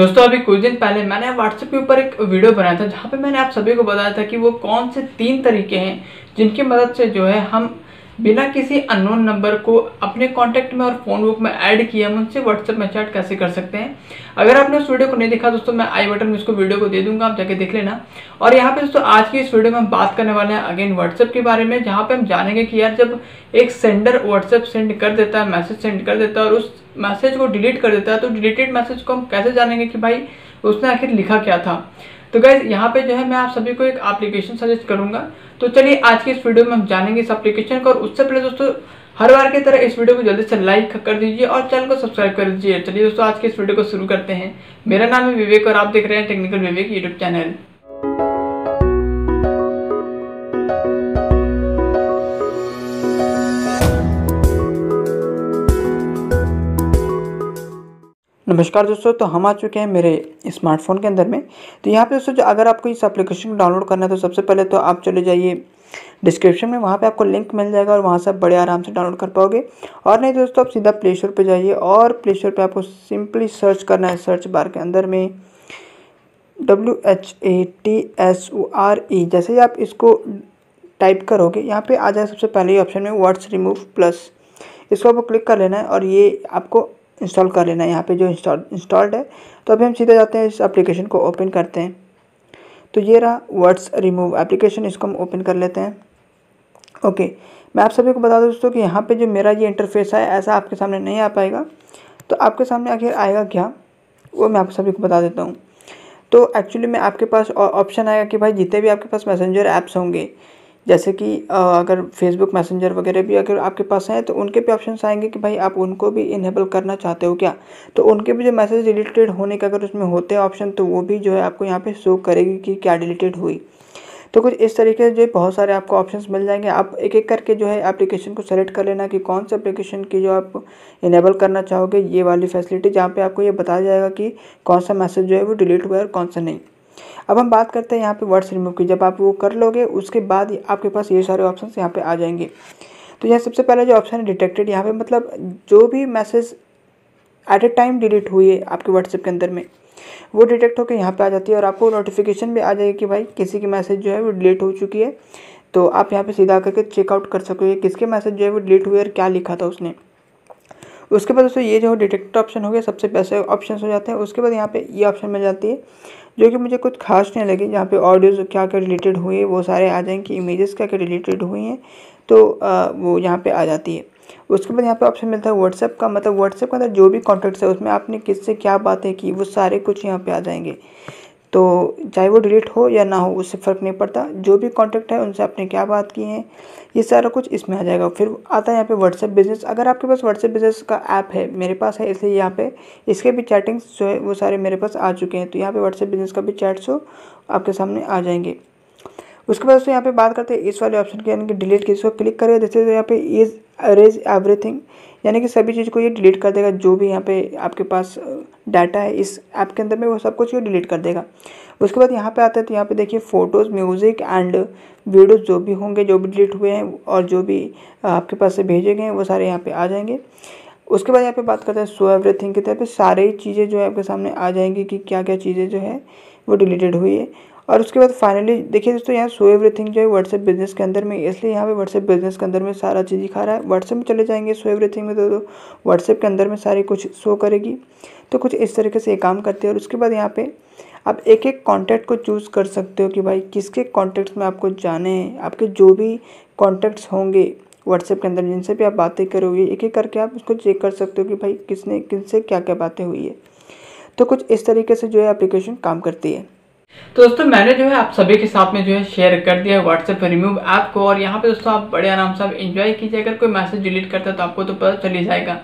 दोस्तों, अभी कुछ दिन पहले मैंने व्हाट्सएप के ऊपर एक वीडियो बनाया था, जहाँ पे मैंने आप सभी को बताया था कि वो कौन से तीन तरीके हैं जिनकी मदद से जो है हम बिना किसी अननोन नंबर को अपने कांटेक्ट में और फ़ोन बुक में ऐड किए हम उनसे व्हाट्सएप में चैट कैसे कर सकते हैं? अगर आपने उस वीडियो को नहीं देखा दोस्तों, मैं आई बटन में उसको वीडियो को दे दूँगा, आप जाके देख लेना। और यहाँ पे दोस्तों, आज की इस वीडियो में हम बात करने वाले हैं अगेन व्हाट्सएप के बारे में, जहाँ पे हम जानेंगे कि यार जब एक सेंडर व्हाट्सएप सेंड कर देता है मैसेज सेंड कर देता है और उस मैसेज को डिलीट कर देता है तो डिलीटेड मैसेज को हम कैसे जानेंगे कि भाई उसने आखिर लिखा क्या था? तो गैस यहाँ पे जो है मैं आप सभी को एक एप्लीकेशन सजेस्ट करूँगा। तो चलिए आज की इस वीडियो में हम जानेंगे इस एप्लीकेशन को और उससे पहले दोस्तों, हर बार की तरह इस वीडियो को जल्दी से लाइक कर दीजिए और चैनल को सब्सक्राइब कर दीजिए। चलिए दोस्तों, आज के इस वीडियो को शुरू करते हैं। मेरा नाम है विवेक और आप देख रहे हैं टेक्निकल विवेक यूट्यूब चैनल नमस्कार दोस्तों तो हम आ चुके हैं मेरे स्मार्टफ़ोन के अंदर में। तो यहाँ पे दोस्तों, जो अगर आपको इस एप्लीकेशन को डाउनलोड करना है तो सबसे पहले तो आप चले जाइए डिस्क्रिप्शन में, वहाँ पे आपको लिंक मिल जाएगा और वहाँ से आप बड़े आराम से डाउनलोड कर पाओगे। और नहीं दोस्तों, आप सीधा प्ले स्टोर पर जाइए और प्ले स्टोर पर आपको सिंपली सर्च करना है सर्च बार के अंदर में। W H A T S O R E जैसे ही आप इसको टाइप करोगे, यहाँ पे आ जाए सबसे पहले ऑप्शन में वर्ड्स रिमूव प्लस इसको आपको क्लिक कर लेना है और ये आपको इंस्टॉल कर लेना है। यहाँ पे जो इंस्टॉल, इंस्टॉल्ड है तो अभी हम सीधे जाते हैं इस एप्लीकेशन को ओपन करते हैं। तो ये रहा वर्ड्स रिमूव एप्लीकेशन इसको हम ओपन कर लेते हैं। ओके मैं आप सभी को बता दूँ दोस्तों कि यहाँ पे जो मेरा ये इंटरफेस है, ऐसा आपके सामने नहीं आ पाएगा। तो आपके सामने आखिर आएगा क्या, वो मैं आप सभी को बता देता हूँ। तो एक्चुअली में आपके पास ऑप्शन आएगा कि भाई जितने भी आपके पास मैसेंजर ऐप्स होंगे जैसे कि अगर फेसबुक मैसेंजर वगैरह भी अगर आपके पास हैं तो उनके भी ऑप्शन आएँगे कि भाई आप उनको भी इनेबल करना चाहते हो क्या? तो उनके भी जो मैसेज डिलीटेड होने का अगर उसमें होते हैं ऑप्शन तो वो भी जो है आपको यहाँ पे शो करेगी कि क्या डिलीटेड हुई। तो कुछ इस तरीके से जो है बहुत सारे आपको ऑप्शंस मिल जाएँगे। आप एक एक करके जो है एप्लीकेशन को सेलेक्ट कर लेना कि कौन सा एप्लीकेशन की जो आप इनेबल करना चाहोगे, ये वाली फैसिलिटी जहाँ पे आपको ये बताया जाएगा कि कौन सा मैसेज जो है वो डिलीट हुआ है और कौन सा नहीं। अब हम बात करते हैं यहाँ पे वर्ड्स रिमूव की। जब आप वो कर लोगे, उसके बाद आपके पास ये सारे ऑप्शन यहाँ पे आ जाएँगे। तो यहाँ सबसे पहला जो ऑप्शन है डिटेक्टेड यहाँ पे मतलब जो भी message at a time delete हुई है आपके व्हाट्सएप के अंदर में, वो डिटेक्ट होकर यहाँ पे आ जाती है और आपको नोटिफिकेशन भी आ जाएगी कि भाई किसी की मैसेज जो है वो डिलीट हो चुकी है। तो आप यहाँ पे सीधा करके चेकआउट कर सकोगे किसके मैसेज जो है वो डिलीट हुए और क्या लिखा था उसने। उसके बाद दोस्तों ये जो डिटेक्ट ऑप्शन हो गया सबसे पैसे ऑप्शन हो जाते हैं। उसके बाद यहाँ पे ये ऑप्शन मिल जाती है जो कि मुझे कुछ खास नहीं लगी। जहाँ पे ऑडियोज़ क्या क्या रिलेटेड हुए वो सारे आ जाएँगे। इमेजेस क्या क्या रिलेटेड हुई हैं तो आ, वो यहाँ पे आ जाती है। उसके बाद यहाँ पे ऑप्शन मिलता है व्हाट्सएप का। मतलब व्हाट्सएप के अंदर जो भी कॉन्टैक्ट्स है उसमें आपने किससे क्या बातें की वो सारे कुछ यहाँ पे आ जाएँगे। तो चाहे वो डिलीट हो या ना हो, उससे फ़र्क नहीं पड़ता। जो भी कॉन्टैक्ट है, उनसे आपने क्या बात की है, ये सारा कुछ इसमें आ जाएगा। फिर आता है यहाँ पे व्हाट्सएप बिज़नेस अगर आपके पास व्हाट्सएप बिज़नेस का ऐप है, मेरे पास है, इसलिए यहाँ पे इसके भी चैटिंग्स जो है, वो सारे मेरे पास आ चुके हैं। तो यहाँ पे व्हाट्सएप बिज़नेस का भी चैट्स हो, आपके सामने आ जाएँगे। उसके बाद से यहाँ पे बात करते हैं इस वाले ऑप्शन की, यानी कि डिलीट की इसको क्लिक करेगा। जैसे तो यहाँ पे इज़ अरेज एवरीथिंग यानी कि सभी चीज़ को ये डिलीट कर देगा, जो भी यहाँ पे आपके पास डाटा है, इस ऐप के अंदर में वो सब कुछ ये डिलीट कर देगा? उसके बाद यहाँ पे आता है तो यहाँ पे देखिए फ़ोटोज़ म्यूज़िक एंड वीडियोज़ जो भी होंगे, जो भी डिलीट हुए हैं और जो भी आपके पास से भेजे गए हैं, वो सारे यहाँ पे आ जाएँगे। उसके बाद यहाँ पे बात करते हैं सो एवरीथिंग के तहत पे सारी चीज़ें जो है आपके सामने आ जाएँगी कि क्या क्या चीज़ें जो है वो डिलीटेड हुई है। और उसके बाद फाइनली देखिए दोस्तों, यहाँ सो एवरीथिंग जो है व्हाट्सएप बिज़नेस के अंदर में, इसलिए यहाँ पे व्हाट्सएप बिज़नेस के अंदर में सारा चीज़ दिखा रहा है। व्हाट्सएप में चले जाएँगे सो एवरीथिंग में तो व्हाट्सएप के अंदर में सारी कुछ शो करेगी। तो कुछ इस तरीके से ये काम करती है और उसके बाद यहाँ पे आप एक एक कॉन्टैक्ट को चूज़ कर सकते हो कि भाई किसके कॉन्टैक्ट्स में आपको जाने हैं। आपके जो भी कॉन्टैक्ट्स होंगे व्हाट्सएप के अंदर, जिनसे भी आप बातें करोगे एक एक करके आप उसको चेक कर सकते हो कि भाई किसने, किनसे क्या क्या बातें हुई है। तो कुछ इस तरीके से जो है एप्लीकेशन काम करती है। तो दोस्तों, मैंने जो है आप सभी के साथ में जो है शेयर कर दिया है व्हाट्सएप रिमूव ऐप को और यहाँ पे दोस्तों आप बड़े आराम से आप इन्जॉय कीजिए। अगर कोई मैसेज डिलीट करता है तो आपको तो पता चल ही जाएगा।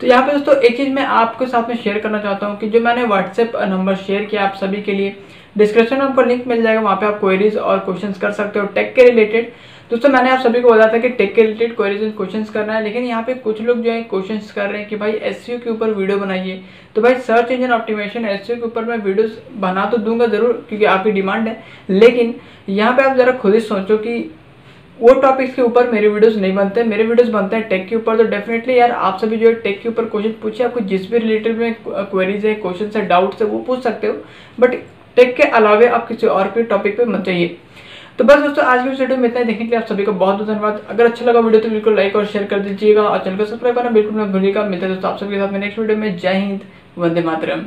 तो यहाँ पे दोस्तों, एक चीज़ मैं आपके साथ में शेयर करना चाहता हूँ कि जो मैंने व्हाट्सएप नंबर शेयर किया आप सभी के लिए डिस्क्रिप्शन में आपको लिंक मिल जाएगा। वहाँ पे आप क्वेरीज और क्वेश्चंस कर सकते हो। टेक के रिलेटेड दोस्तों मैंने आप सभी को बताया था कि टेक के रिलेटेड क्वेरीज एंड क्वेश्चंस करना है, लेकिन यहाँ पे कुछ लोग जो है क्वेश्चंस कर रहे हैं कि भाई एस के ऊपर वीडियो बनाइए। तो भाई सर्च इंजन ऑप्टिमेशन एस के ऊपर मैं वीडियोस बना तो दूँगा ज़रूर, क्योंकि आपकी डिमांड है। लेकिन यहाँ पे आप ज़रा खुद ही सोचो कि वो टॉपिक्स के ऊपर मेरे वीडियोस नहीं बनते। मेरे वीडियोस बनते हैं टेक के ऊपर तो डेफिनेटली यार आप सभी जो है टेक के ऊपर क्वेश्चन पूछिए। आपको जिस भी रिलेटेड में क्वेरीज है क्वेश्चन है डाउट्स है, वो पूछ सकते हो। बट टेक के अलावे आप किसी और भी टॉपिक पे मत जाइए। तो बस दोस्तों, आज की वीडियो में इतना ही। देखने के लिए आप सभी को बहुत बहुत धन्यवाद। अगर अच्छा लगा वीडियो तो बिल्कुल लाइक और शेयर कर दीजिएगा और चैनल को सब्सक्राइब करना बिल्कुल मैं भूलिएगा। मिलते हैं दोस्तों आप सभी के साथ में नेक्स्ट वीडियो में। जय हिंद, वंदे मातरम।